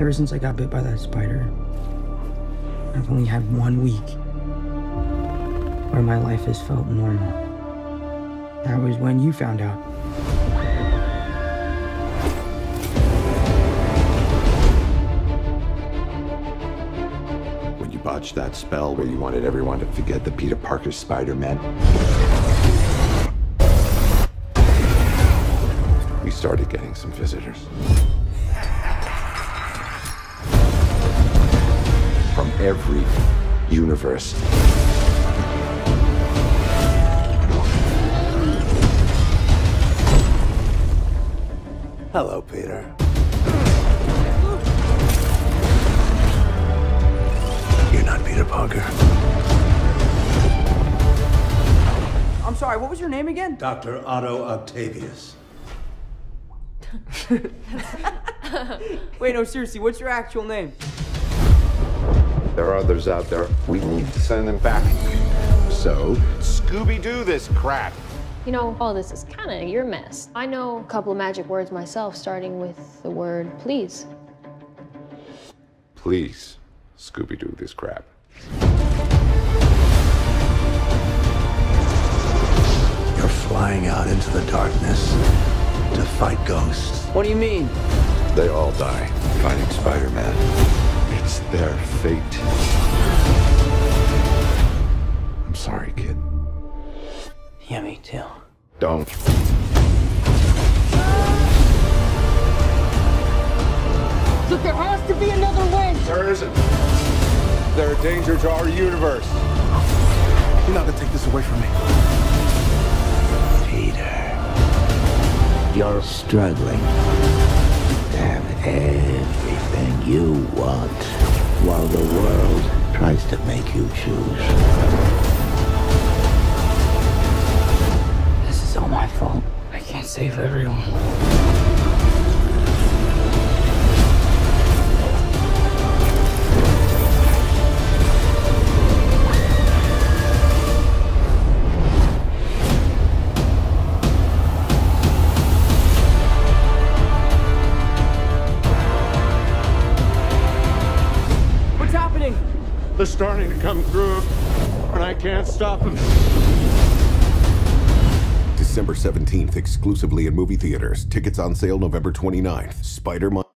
Ever since I got bit by that spider, I've only had one week where my life has felt normal. That was when you found out. When you botched that spell where you wanted everyone to forget the Peter Parker Spider-Man. We started getting some visitors. Every universe. Hello, Peter. You're not Peter Parker. I'm sorry, what was your name again? Dr. Otto Octavius. Wait, no, seriously, what's your actual name? There are others out there. We need to send them back. So, Scooby-Doo this crap. You know, all this is kind of your mess. I know a couple of magic words myself, starting with the word please. Please, Scooby-Doo this crap. You're flying out into the darkness to fight ghosts. What do you mean? They all die fighting Spider-Man. It's their fate. I'm sorry, kid. Yeah, me too. Don't. Look, there has to be another way! There isn't. They're a danger to our universe. You're not gonna take this away from me. Peter, you're struggling tries to make you choose. This is all my fault. I can't save everyone. What's happening? They're starting to come through, and I can't stop them. December 17th, exclusively in movie theaters. Tickets on sale November 29th. Spider-Man.